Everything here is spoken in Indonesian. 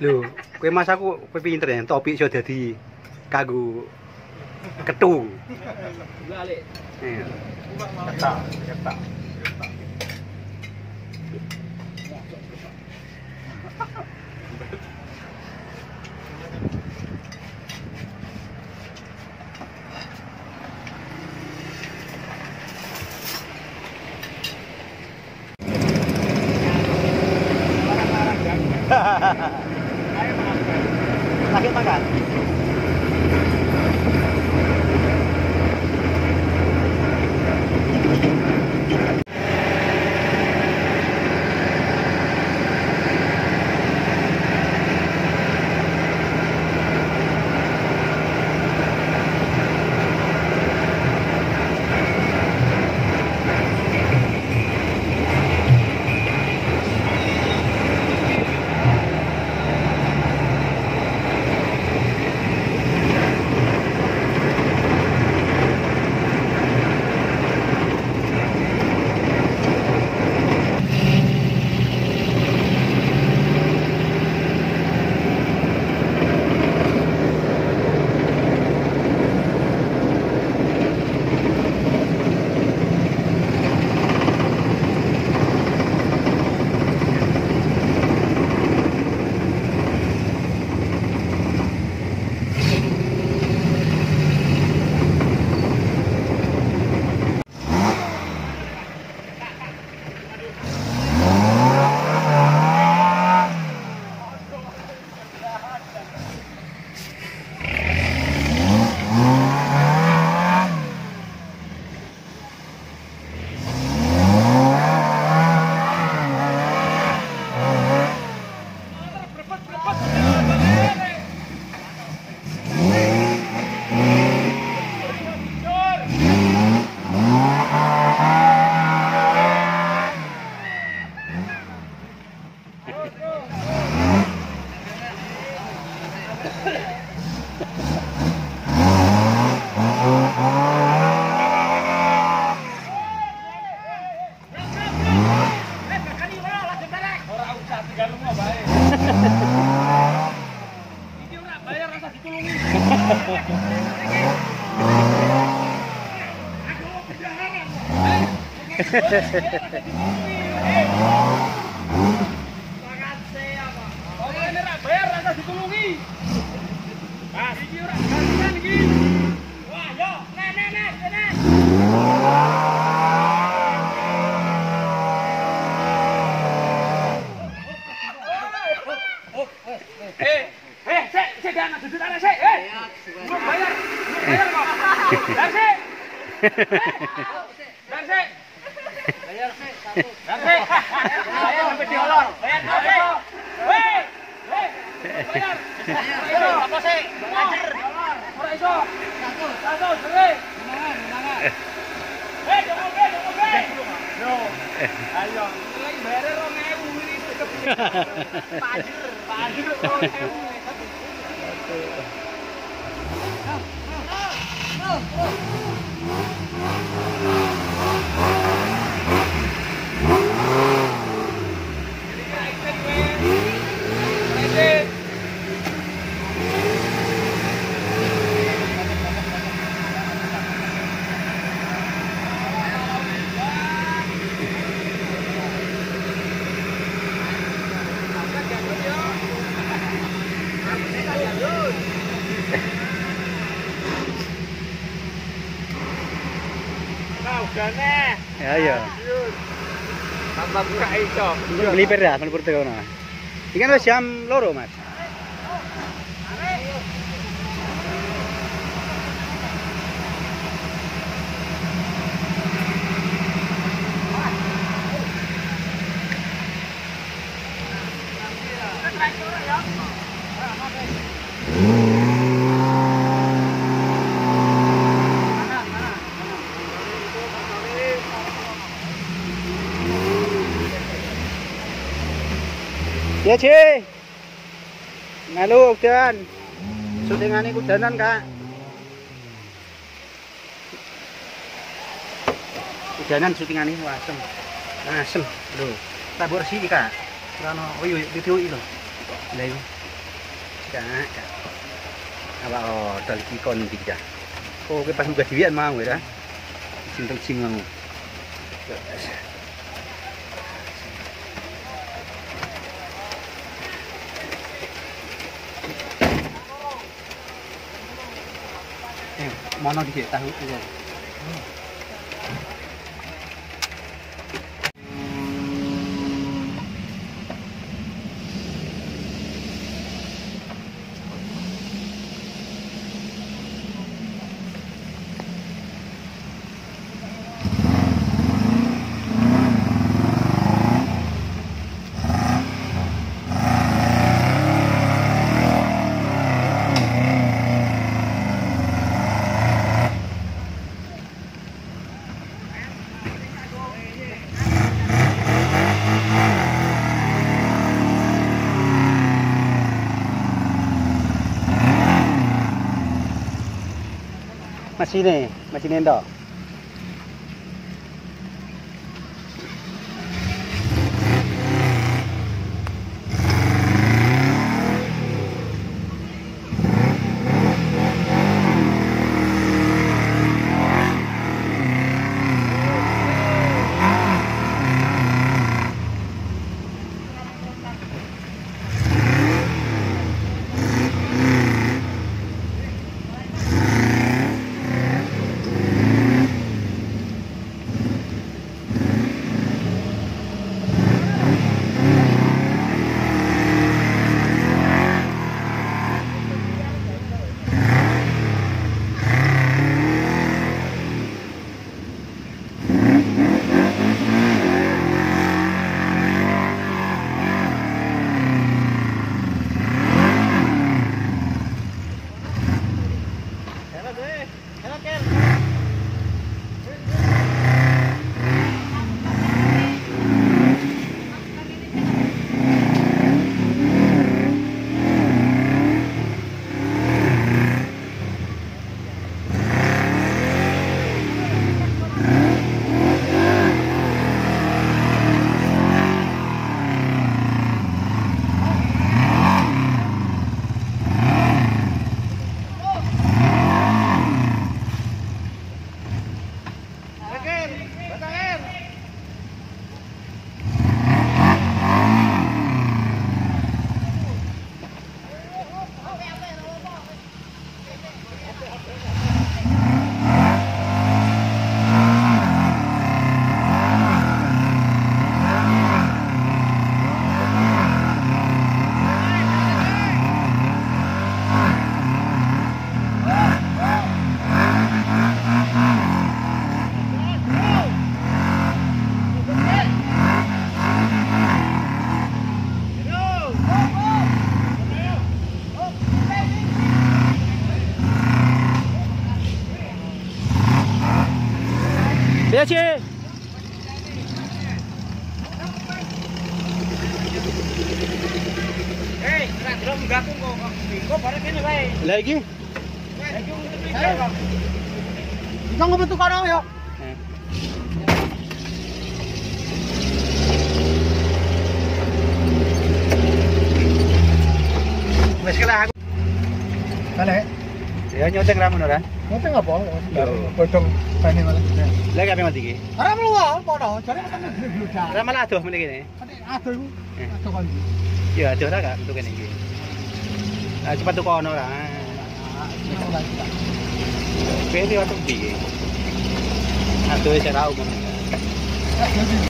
Lho, kowe Mas aku kowe pinter ya, topik iso dadi kanggo ketu. Lha. Iya. Ketak, ketak. Sakit agad. Ragazzi, ma. Ora ne rabbia, rasa di colui. Darsi! Darsi! Bayar si, satu. Darsi! Ayo! oh, oh. jane. Ya iya. Tambah kurang iso. Melipir dah, melipir tekan. Iki kan wis jam loro, Mas. Iya, Cici. Melu udan. ini kudanan, Kak. Kudanan ini asem. Asem. Lho, tak bersih, Kak. Karena oh iya video itu. Lah iki. Kak, Kak. Apa oh, dal iki. Oh, pas munggah dhewean mau ya. Sinten. mano nào thì để ta hữu 马青莲，马青莲岛。Thế chị lagi Jangan ngomong tukar dong ya. Wes kelah aku. Kale. Ya nyoteng ra ngono ra. ngote ngapa? Yo. Bodong bane malah. Lah kabeh mati iki. Ora melu wae padha, jare ketemu gludak. Ra malah adoh meneh kene. Aduh iku. Aduh kan. Ya adoh ra gak untuk kene iki. Ah cepat tuku ono ra. Pede waktu. Adoh wis ra umum.